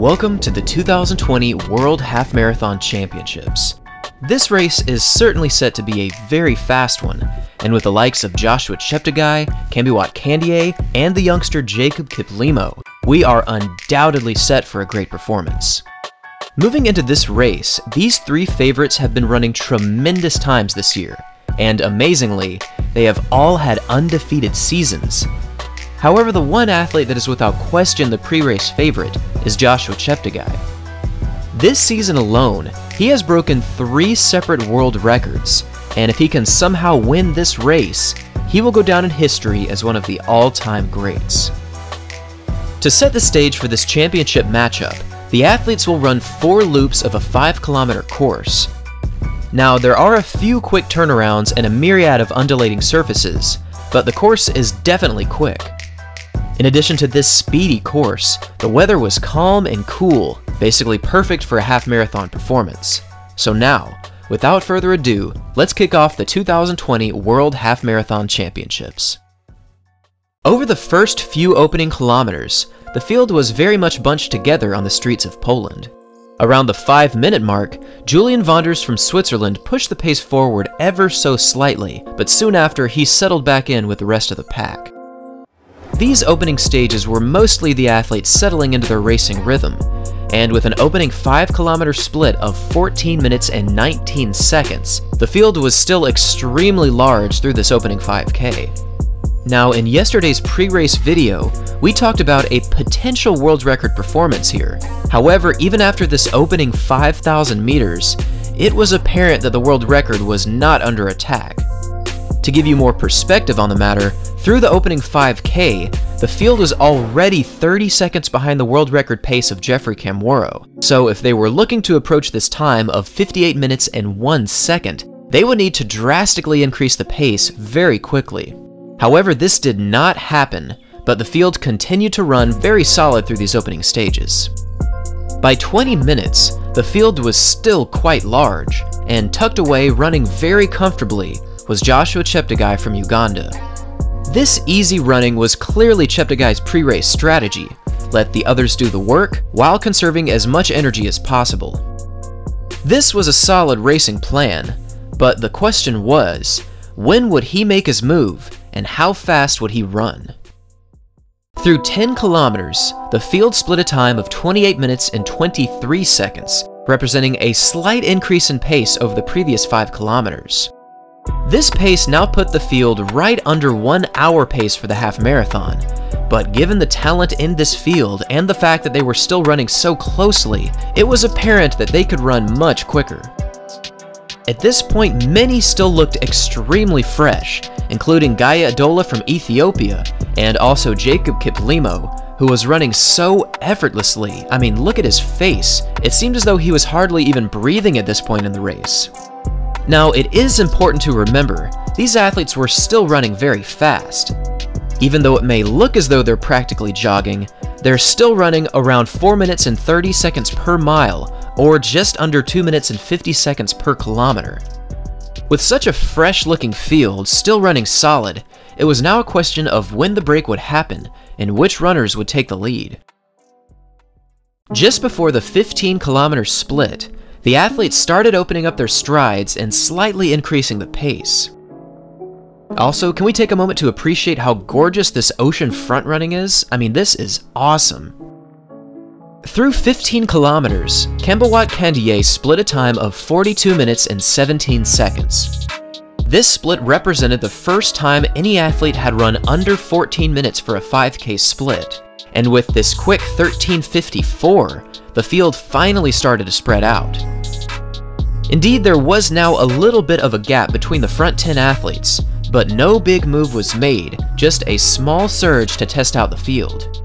Welcome to the 2020 World Half Marathon Championships. This race is certainly set to be a very fast one, and with the likes of Joshua Cheptegei, Kibiwott Kandie, and the youngster Jacob Kiplimo, we are undoubtedly set for a great performance. Moving into this race, these three favorites have been running tremendous times this year, and amazingly, they have all had undefeated seasons, However, the one athlete that is without question the pre-race favorite is Joshua Cheptegei. This season alone, he has broken three separate world records, and if he can somehow win this race, he will go down in history as one of the all-time greats. To set the stage for this championship matchup, the athletes will run four loops of a 5 kilometer course. Now, there are a few quick turnarounds and a myriad of undulating surfaces, but the course is definitely quick. In addition to this speedy course, the weather was calm and cool, basically perfect for a half marathon performance. So now, without further ado, let's kick off the 2020 World Half Marathon Championships. Over the first few opening kilometers, the field was very much bunched together on the streets of Poland. Around the 5 minute mark, Julian Wanders from Switzerland pushed the pace forward ever so slightly, but soon after he settled back in with the rest of the pack. These opening stages were mostly the athletes settling into their racing rhythm, and with an opening 5 kilometer split of 14 minutes and 19 seconds, the field was still extremely large through this opening 5k. Now, in yesterday's pre-race video, we talked about a potential world record performance here. However, even after this opening 5,000 meters, it was apparent that the world record was not under attack. To give you more perspective on the matter, through the opening 5K, the field was already 30 seconds behind the world record pace of Geoffrey Kamworor. So if they were looking to approach this time of 58 minutes and 1 second, they would need to drastically increase the pace very quickly. However, this did not happen, but the field continued to run very solid through these opening stages. By 20 minutes, the field was still quite large, and tucked away running very comfortably was Joshua Cheptegei from Uganda. This easy running was clearly Cheptegei's pre-race strategy, let the others do the work while conserving as much energy as possible. This was a solid racing plan, but the question was, when would he make his move and how fast would he run? Through 10 kilometers, the field split a time of 28 minutes and 23 seconds, representing a slight increase in pace over the previous 5 kilometers. This pace now put the field right under one hour pace for the half marathon, but given the talent in this field and the fact that they were still running so closely, it was apparent that they could run much quicker. At this point, many still looked extremely fresh, including Guye Adola from Ethiopia, and also Jacob Kiplimo, who was running so effortlessly. I mean, look at his face. It seemed as though he was hardly even breathing at this point in the race. Now, it is important to remember, these athletes were still running very fast. Even though it may look as though they're practically jogging, they're still running around 4 minutes and 30 seconds per mile, or just under 2 minutes and 50 seconds per kilometer. With such a fresh looking field still running solid, it was now a question of when the break would happen and which runners would take the lead. Just before the 15 kilometer split, the athletes started opening up their strides and slightly increasing the pace. Also, can we take a moment to appreciate how gorgeous this ocean front running is? I mean, this is awesome. Through 15 kilometers, Kibiwott Kandie split a time of 42 minutes and 17 seconds. This split represented the first time any athlete had run under 14 minutes for a 5k split. And with this quick 1354, the field finally started to spread out. Indeed, there was now a little bit of a gap between the front 10 athletes, but no big move was made, just a small surge to test out the field.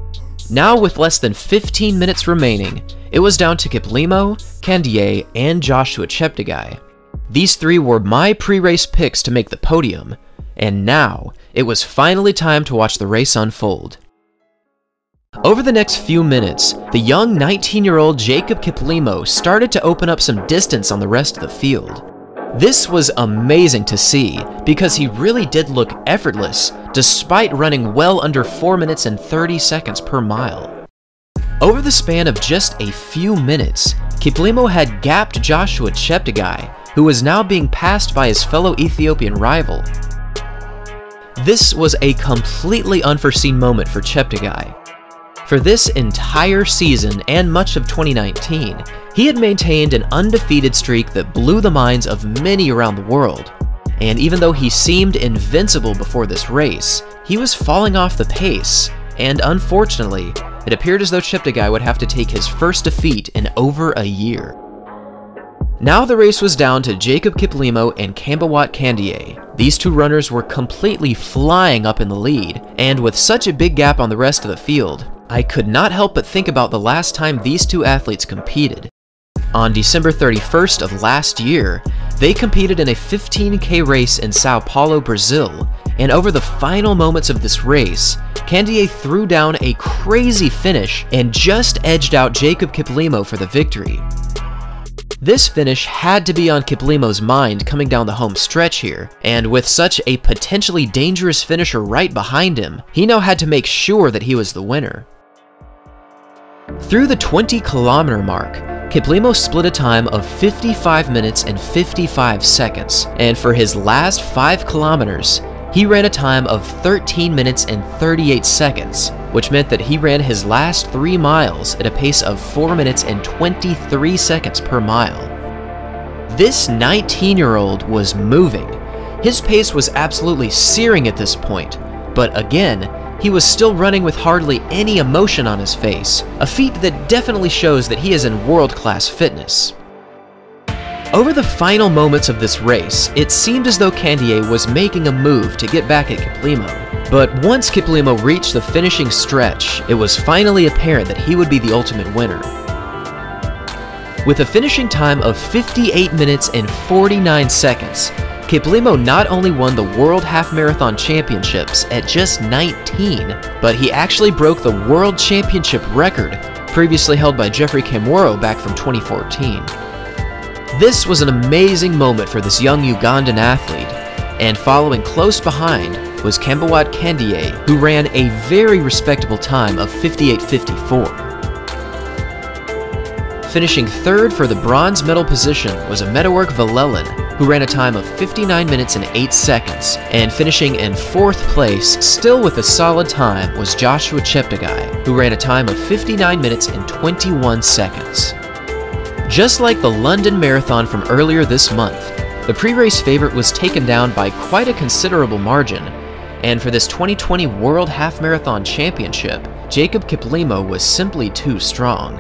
Now with less than 15 minutes remaining, it was down to Kiplimo, Kandie, and Joshua Cheptegei. These three were my pre-race picks to make the podium, and now it was finally time to watch the race unfold. Over the next few minutes, the young 19-year-old Jacob Kiplimo started to open up some distance on the rest of the field. This was amazing to see, because he really did look effortless, despite running well under 4 minutes and 30 seconds per mile. Over the span of just a few minutes, Kiplimo had gapped Joshua Cheptegei, who was now being passed by his fellow Ethiopian rival. This was a completely unforeseen moment for Cheptegei. For this entire season and much of 2019, he had maintained an undefeated streak that blew the minds of many around the world. And even though he seemed invincible before this race, he was falling off the pace, and unfortunately, it appeared as though Cheptegei would have to take his first defeat in over a year. Now the race was down to Jacob Kiplimo and Kibiwott Kandie. These two runners were completely flying up in the lead, and with such a big gap on the rest of the field, I could not help but think about the last time these two athletes competed. On December 31st of last year, they competed in a 15k race in Sao Paulo, Brazil, and over the final moments of this race, Kandie threw down a crazy finish and just edged out Jacob Kiplimo for the victory. This finish had to be on Kiplimo's mind coming down the home stretch here, and with such a potentially dangerous finisher right behind him, he now had to make sure that he was the winner. Through the 20 kilometer mark, Kiplimo split a time of 55 minutes and 55 seconds, and for his last 5 kilometers, he ran a time of 13 minutes and 38 seconds, which meant that he ran his last 3 miles at a pace of 4 minutes and 23 seconds per mile. This 19 year old was moving. His pace was absolutely searing at this point, but again, he was still running with hardly any emotion on his face, a feat that definitely shows that he is in world-class fitness. Over the final moments of this race, it seemed as though Kandie was making a move to get back at Kiplimo. But once Kiplimo reached the finishing stretch, it was finally apparent that he would be the ultimate winner. With a finishing time of 58 minutes and 49 seconds, Kiplimo not only won the World Half Marathon Championships at just 19, but he actually broke the World Championship record previously held by Geoffrey Kamworor back from 2014. This was an amazing moment for this young Ugandan athlete, and following close behind was Kibiwott Kandie, who ran a very respectable time of 58.54. Finishing third for the bronze medal position was Amedework Walelegn, who ran a time of 59 minutes and 8 seconds, and finishing in fourth place, still with a solid time, was Joshua Cheptegei, who ran a time of 59 minutes and 21 seconds. Just like the London Marathon from earlier this month, the pre-race favorite was taken down by quite a considerable margin, and for this 2020 World Half Marathon Championship, Jacob Kiplimo was simply too strong.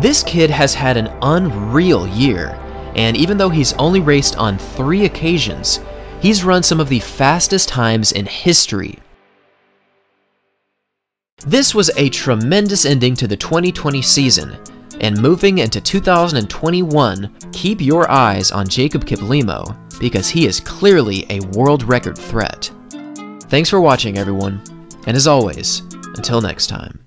This kid has had an unreal year, and even though he's only raced on three occasions, he's run some of the fastest times in history. This was a tremendous ending to the 2020 season, and moving into 2021, keep your eyes on Jacob Kiplimo, because he is clearly a world record threat. Thanks for watching everyone, and as always, until next time.